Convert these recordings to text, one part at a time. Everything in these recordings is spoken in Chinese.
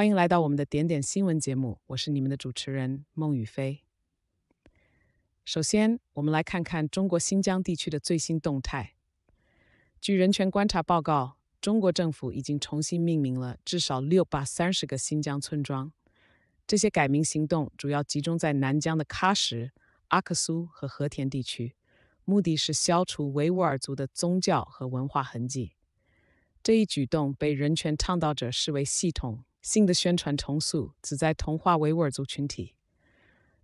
欢迎来到我们的点点新闻节目，我是你们的主持人孟雨飞。首先，我们来看看中国新疆地区的最新动态。据人权观察报告，中国政府已经重新命名了至少六百三十个新疆村庄。这些改名行动主要集中在南疆的喀什、阿克苏和和田地区，目的是消除维吾尔族的宗教和文化痕迹。这一举动被人权倡导者视为系统新的宣传重塑，旨在同化维吾尔族群体。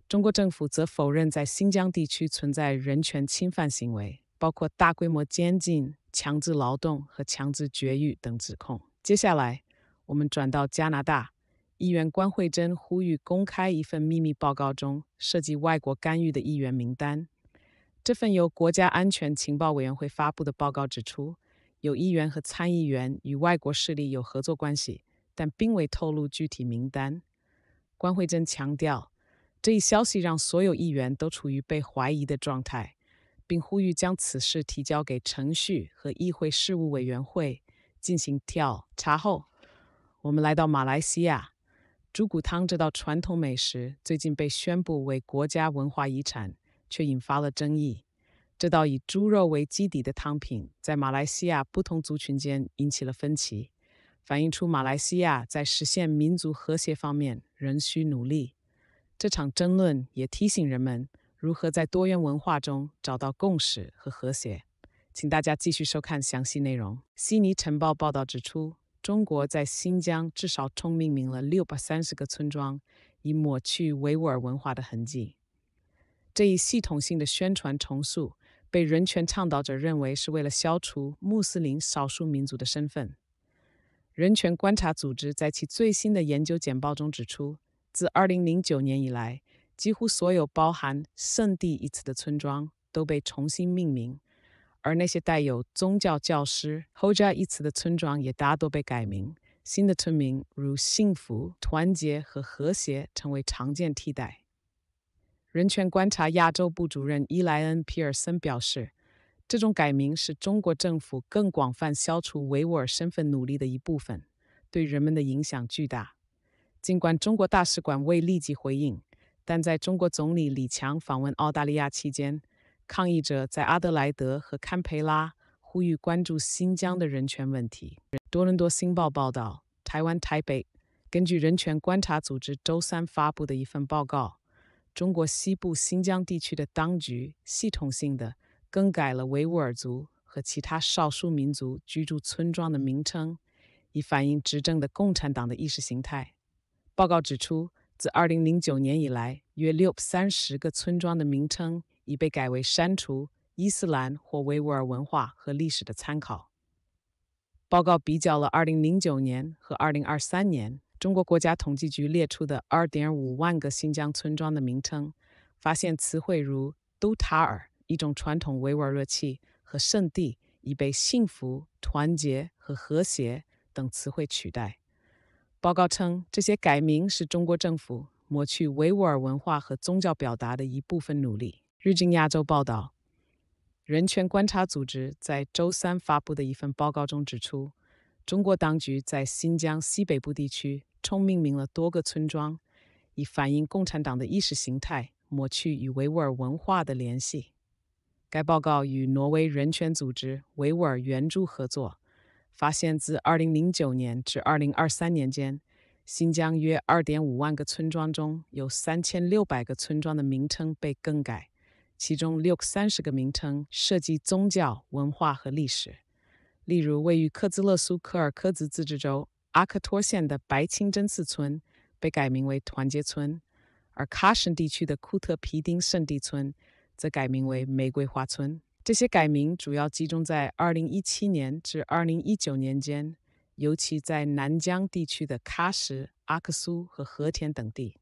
中国政府则否认在新疆地区存在人权侵犯行为，包括大规模监禁、强制劳动和强制绝育等指控。接下来，我们转到加拿大。议员关慧珍呼吁公开一份秘密报告中涉及外国干预的议员名单。这份由国家安全情报委员会发布的报告指出，有议员和参议员与外国势力有合作关系，但并未透露具体名单。关慧珍强调，这一消息让所有议员都处于被怀疑的状态，并呼吁将此事提交给程序和议会事务委员会进行调查后，我们来到马来西亚。猪骨汤这道传统美食最近被宣布为国家文化遗产，却引发了争议。这道以猪肉为基底的汤品，在马来西亚不同族群间引起了分歧，反映出马来西亚在实现民族和谐方面仍需努力。这场争论也提醒人们如何在多元文化中找到共识和和谐。请大家继续收看详细内容。悉尼晨报报道指出。中国在新疆至少重命名了六百三十个村庄，以抹去维吾尔文化的痕迹。这一系统性的宣传重塑，被人权倡导者认为是为了消除穆斯林少数民族的身份。人权观察组织在其最新的研究简报中指出，自2009年以来，几乎所有包含“圣地”一词的村庄都被重新命名。而那些带有宗教教师 “Hoja” 一词的村庄也大多被改名，新的村名如幸福、团结和和谐成为常见替代。人权观察亚洲部主任伊莱恩·皮尔森表示，这种改名是中国政府更广泛消除维吾尔身份努力的一部分，对人们的影响巨大。尽管中国大使馆未立即回应，但在中国总理李强访问澳大利亚期间。抗议者在阿德莱德和堪培拉呼吁关注新疆的人权问题。多伦多星报报道，台湾台北根据人权观察组织周三发布的一份报告，中国西部新疆地区的当局系统性的更改了维吾尔族和其他少数民族居住村庄的名称，以反映执政的共产党的意识形态。报告指出，自2009年以来，约六三十个村庄的名称。已被改为删除伊斯兰或维吾尔文化和历史的参考。报告比较了2009年和2023年中国国家统计局列出的2.5万个新疆村庄的名称，发现词汇如“都塔尔”一种传统维吾尔乐器和“圣地”已被“幸福、团结和和谐”等词汇取代。报告称，这些改名是中国政府抹去维吾尔文化和宗教表达的一部分努力。日经亚洲报道，人权观察组织在周三发布的一份报告中指出，中国当局在新疆西北部地区重命名了多个村庄，以反映共产党的意识形态，抹去与维吾尔文化的联系。该报告与挪威人权组织维吾尔援助合作，发现自2009年至2023年间，新疆约2.5万个村庄中有3600个村庄的名称被更改。其中六三十个名称涉及宗教、文化和历史，例如位于克孜勒苏柯尔克孜自治州阿克托县的白清真寺村被改名为团结村，而喀什地区的库特皮丁圣地村则改名为玫瑰花村。这些改名主要集中在2017年至2019年间，尤其在南疆地区的喀什、阿克苏和和田等地。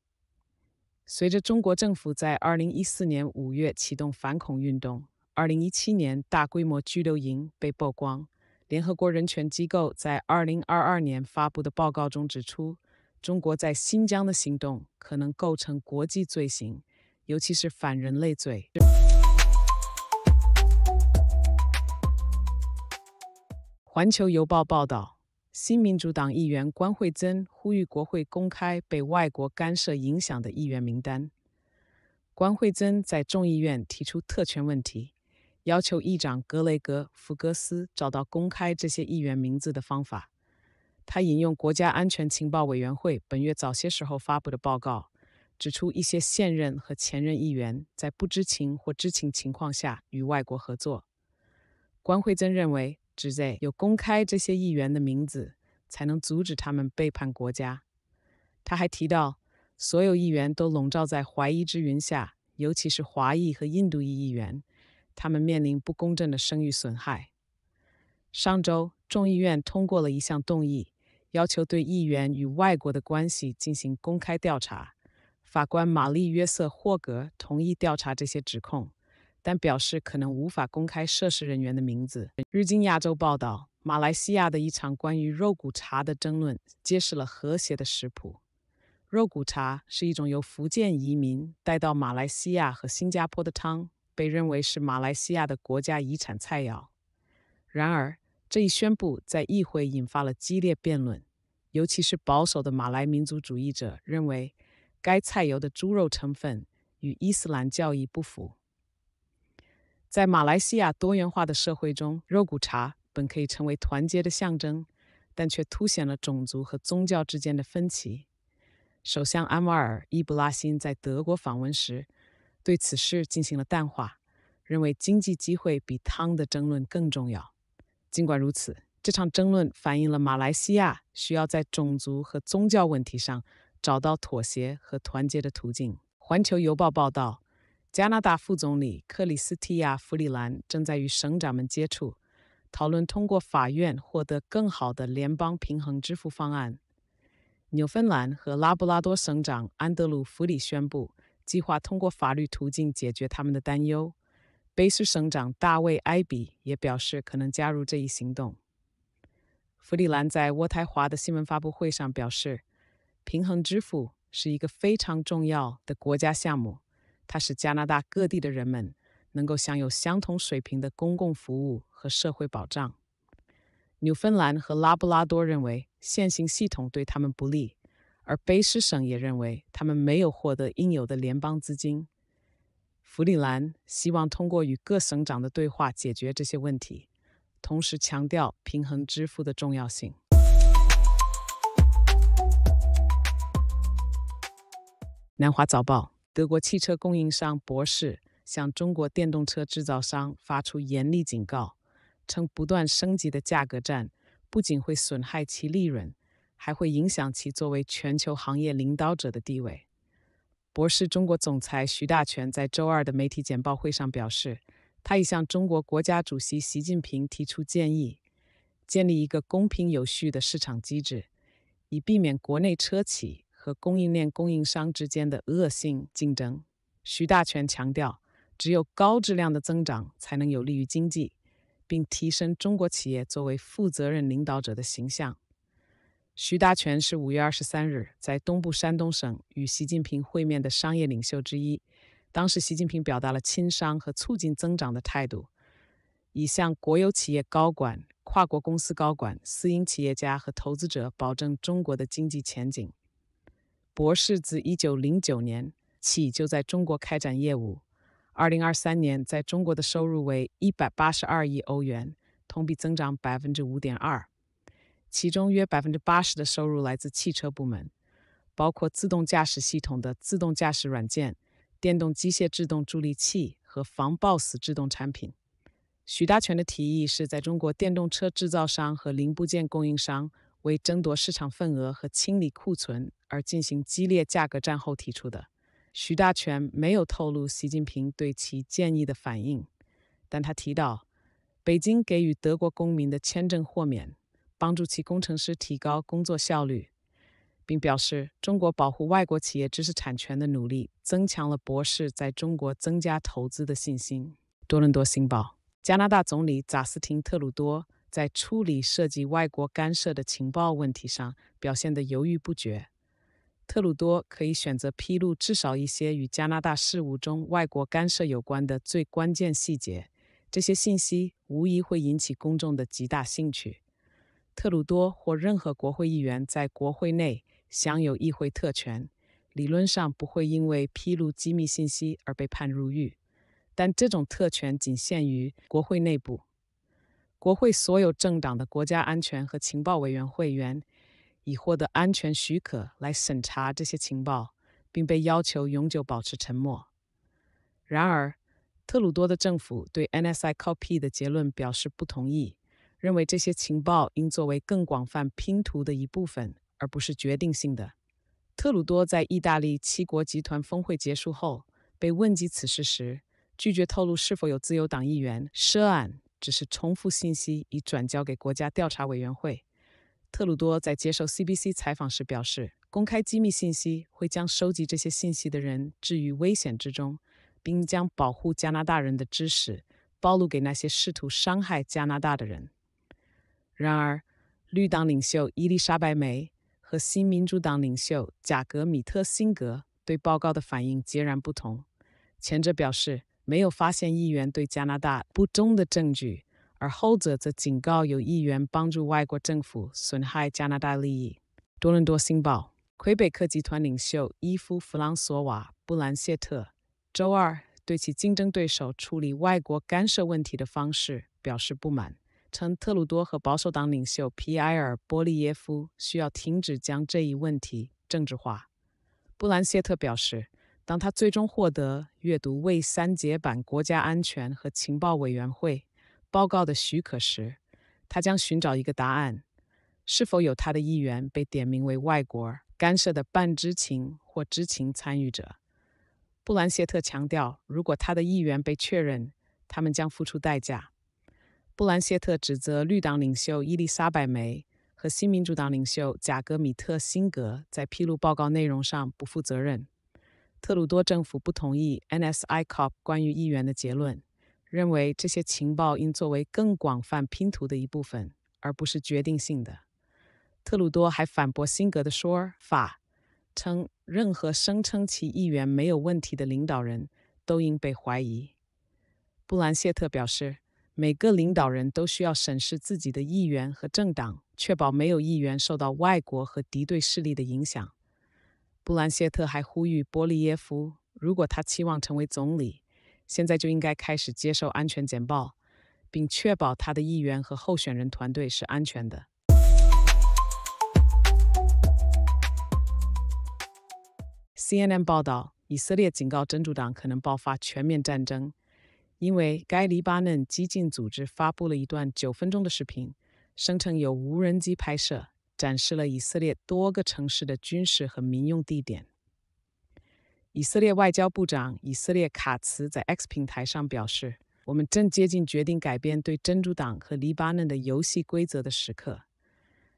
随着中国政府在2014年5月启动反恐运动，2017年大规模拘留营被曝光。联合国人权机构在2022年发布的报告中指出，中国在新疆的行动可能构成国际罪行，尤其是反人类罪。环球邮报报道，新民主党议员关惠增呼吁国会公开被外国干涉影响的议员名单。关惠增在众议院提出特权问题，要求议长格雷格·福格斯找到公开这些议员名字的方法。他引用国家安全情报委员会本月早些时候发布的报告。指出一些现任和前任议员在不知情或知情情况下与外国合作。关惠增认为，只在有公开这些议员的名字，才能阻止他们背叛国家。他还提到，所有议员都笼罩在怀疑之云下，尤其是华裔和印度裔议员，他们面临不公正的声誉损害。上周，众议院通过了一项动议，要求对议员与外国的关系进行公开调查。法官玛丽·约瑟·霍格同意调查这些指控，但表示可能无法公开涉事人员的名字。日经亚洲报道，马来西亚的一场关于肉骨茶的争论揭示了和谐的食谱。肉骨茶是一种由福建移民带到马来西亚和新加坡的汤，被认为是马来西亚的国家遗产菜肴。然而，这一宣布在议会引发了激烈辩论，尤其是保守的马来民族主义者认为。该菜肴的猪肉成分与伊斯兰教义不符。在马来西亚多元化的社会中，肉骨茶本可以成为团结的象征，但却凸显了种族和宗教之间的分歧。首相安瓦尔·伊布拉辛在德国访问时，对此事进行了淡化，认为经济机会比汤的争论更重要。尽管如此，这场争论反映了马来西亚需要在种族和宗教问题上。找到妥协和团结的途径。环球邮报报道，加拿大副总理克里斯蒂亚·弗里兰正在与省长们接触，讨论通过法院获得更好的联邦平衡支付方案。纽芬兰和拉布拉多省长安德鲁·弗里宣布，计划通过法律途径解决他们的担忧。卑诗省长大卫·埃比也表示可能加入这一行动。弗里兰在渥太华的新闻发布会上表示。平衡支付是一个非常重要的国家项目，它使加拿大各地的人们能够享有相同水平的公共服务和社会保障。纽芬兰和拉布拉多认为现行系统对他们不利，而卑诗省也认为他们没有获得应有的联邦资金。弗里兰希望通过与各省长的对话解决这些问题，同时强调平衡支付的重要性。南华早报：德国汽车供应商博世向中国电动车制造商发出严厉警告，称不断升级的价格战不仅会损害其利润，还会影响其作为全球行业领导者的地位。博世中国总裁徐大全在周二的媒体简报会上表示，他已向中国国家主席习近平提出建议，建立一个公平有序的市场机制，以避免国内车企。和供应链供应商之间的恶性竞争。徐大全强调，只有高质量的增长才能有利于经济，并提升中国企业作为负责任领导者的形象。徐大全是五月二十三日在东部山东省与习近平会面的商业领袖之一。当时，习近平表达了亲商和促进增长的态度，以向国有企业高管、跨国公司高管、私营企业家和投资者保证中国的经济前景。博士自1909年起就在中国开展业务。2023年，在中国的收入为182亿欧元，同比增长5.2%。其中约80%的收入来自汽车部门，包括自动驾驶系统的自动驾驶软件、电动机械制动助力器和防抱死制动产品。许大全的提议是在中国电动车制造商和零部件供应商。为争夺市场份额和清理库存而进行激烈价格战后提出的。徐大全没有透露习近平对其建议的反应，但他提到，北京给予德国公民的签证豁免，帮助其工程师提高工作效率，并表示中国保护外国企业知识产权的努力增强了博士在中国增加投资的信心。多伦多星报：加拿大总理贾斯汀·特鲁多。在处理涉及外国干涉的情报问题上表现得犹豫不决。特鲁多可以选择披露至少一些与加拿大事务中外国干涉有关的最关键细节，这些信息无疑会引起公众的极大兴趣。特鲁多或任何国会议员在国会内享有议会特权，理论上不会因为披露机密信息而被判入狱。但这种特权仅限于国会内部。国会所有政党的国家安全和情报委员会员已获得安全许可来审查这些情报，并被要求永久保持沉默。然而，特鲁多的政府对 NSI Copy 的结论表示不同意，认为这些情报应作为更广泛拼图的一部分，而不是决定性的。特鲁多在意大利七国集团峰会结束后被问及此事时，拒绝透露是否有自由党议员涉案，只是重复信息已转交给国家调查委员会。特鲁多在接受 CBC 采访时表示，公开机密信息会将收集这些信息的人置于危险之中，并将保护加拿大人的知识暴露给那些试图伤害加拿大的人。然而，绿党领袖伊丽莎白梅和新民主党领袖贾格米特辛格对报告的反应截然不同。前者表示。没有发现议员对加拿大不忠的证据，而后者则警告有议员帮助外国政府损害加拿大利益。多伦多星报，魁北克集团领袖伊夫·弗朗索瓦·布兰谢特周二对其竞争对手处理外国干涉问题的方式表示不满，称特鲁多和保守党领袖皮埃尔·波利耶夫需要停止将这一问题政治化。布兰谢特表示。当他最终获得阅读未删节版国家安全和情报委员会报告的许可时，他将寻找一个答案：是否有他的议员被点名为外国干涉的半知情或知情参与者？布兰谢特强调，如果他的议员被确认，他们将付出代价。布兰谢特指责绿党领袖伊丽莎白梅和新民主党领袖贾格米特辛格在披露报告内容上不负责任。特鲁多政府不同意 NSI Cop 关于议员的结论，认为这些情报应作为更广泛拼图的一部分，而不是决定性的。特鲁多还反驳辛格的说法，称任何声称其议员没有问题的领导人都应被怀疑。布兰谢特表示，每个领导人都需要审视自己的议员和政党，确保没有议员受到外国和敌对势力的影响。布兰谢特还呼吁波利耶夫，如果他期望成为总理，现在就应该开始接受安全简报，并确保他的议员和候选人团队是安全的。CNN 报道，以色列警告真主党可能爆发全面战争，因为该黎巴嫩激进组织发布了一段九分钟的视频，声称有无人机拍摄。展示了以色列多个城市的军事和民用地点。以色列外交部长以色列卡茨在 X 平台上表示：“我们正接近决定改变对真主党和黎巴嫩的游戏规则的时刻。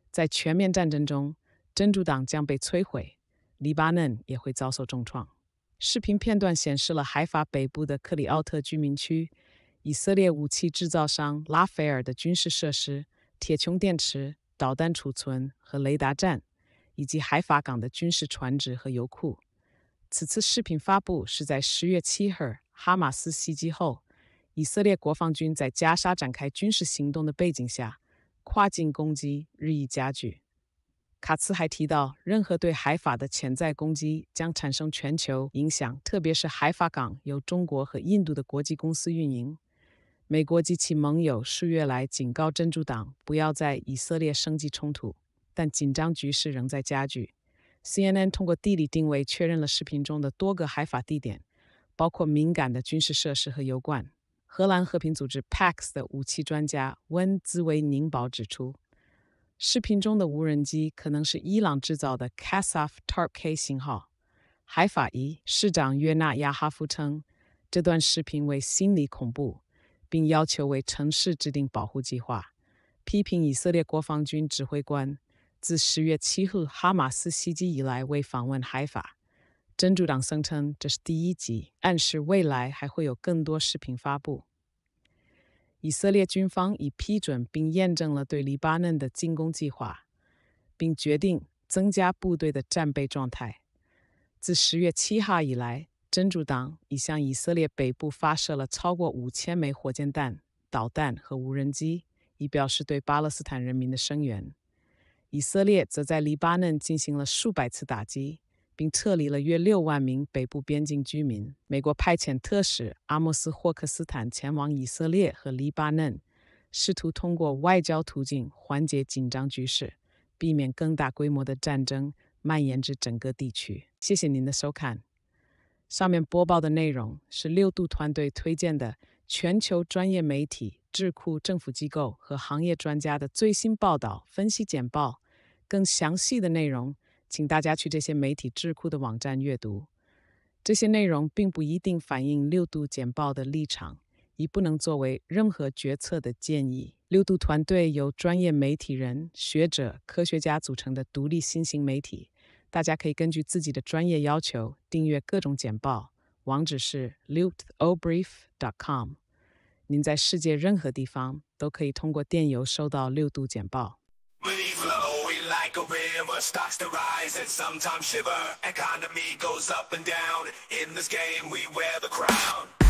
在全面战争中，真主党将被摧毁，黎巴嫩也会遭受重创。”视频片段显示了海法北部的克里奥特居民区、以色列武器制造商拉斐尔的军事设施、铁穹电池。导弹储存和雷达站，以及海法港的军事船只和油库。此次视频发布是在十月七日哈马斯袭击后，以色列国防军在加沙展开军事行动的背景下，跨境攻击日益加剧。卡茨还提到，任何对海法的潜在攻击将产生全球影响，特别是海法港由中国和印度的国际公司运营。美国及其盟友数月来警告真主党不要在以色列升级冲突，但紧张局势仍在加剧。CNN 通过地理定位确认了视频中的多个海法地点，包括敏感的军事设施和油罐。荷兰和平组织 PAX 的武器专家温兹维宁堡指出，视频中的无人机可能是伊朗制造的 Kassaf Tarp K 型号。海法伊市长约纳亚哈夫称，这段视频为心理恐怖。并要求为城市制定保护计划，批评以色列国防军指挥官自十月七日哈马斯袭击以来未访问海法。真主党声称这是第一集，暗示未来还会有更多视频发布。以色列军方已批准并验证了对黎巴嫩的进攻计划，并决定增加部队的战备状态。自十月七号以来。真主党已向以色列北部发射了超过五千枚火箭弹、导弹和无人机，以表示对巴勒斯坦人民的声援。以色列则在黎巴嫩进行了数百次打击，并撤离了约六万名北部边境居民。美国派遣特使阿莫斯·霍克斯坦前往以色列和黎巴嫩，试图通过外交途径缓解紧张局势，避免更大规模的战争蔓延至整个地区。谢谢您的收看。上面播报的内容是六度团队推荐的全球专业媒体。智库、政府机构和行业专家的最新报道、分析简报，更详细的内容，请大家去这些媒体智库的网站阅读。这些内容并不一定反映六度简报的立场，已不能作为任何决策的建议。六度团队由专业媒体人、学者、科学家组成的独立新型媒体，大家可以根据自己的专业要求订阅各种简报。网址是 lutobrief.com。您在世界任何地方都可以通过电邮收到六度简报。like a river starts to rise and sometimes shiver. Economy goes up and down. In this game, we wear the crown.